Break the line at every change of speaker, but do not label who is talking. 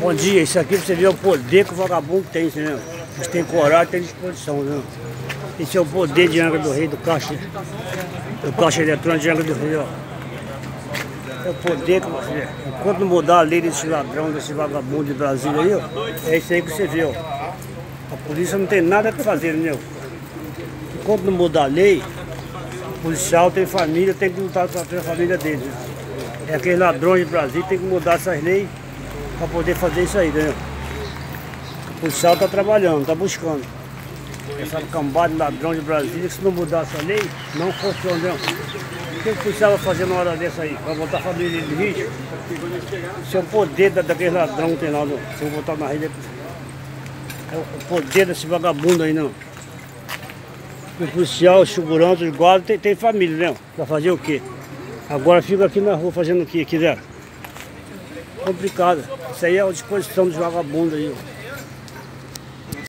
Bom dia, isso aqui pra você ver o poder que o vagabundo tem, entendeu? Mas tem coragem, tem disposição, entendeu? Esse é o poder de Angra do Rei, do caixa, do caixa eletrônico de Angra do Rei, ó. É o poder que você Enquanto não mudar a lei desse ladrão, desse vagabundo de Brasília aí, ó, é isso aí que você vê, ó. A polícia não tem nada que fazer, entendeu? Enquanto não mudar a lei, o policial tem família, tem que lutar para a família dele. Né? É aqueles ladrões de Brasília, tem que mudar essas leis para poder fazer isso aí, entendeu? O policial está trabalhando, está buscando. Essa cambada de ladrão de Brasília, se não mudar essa lei, não funciona? O que o policial vai fazer na hora dessa aí? Vai botar a família de risco? Isso é o poder da, daquele ladrão que tem lá, no, se eu botar na rede. É o poder desse vagabundo aí, não. O policial, o segurança, os guardas, tem, tem família, né? Vai fazer o quê? Agora fica aqui na rua fazendo o quê? Quiser? Complicado. Isso aí é a disposição dos vagabundos aí.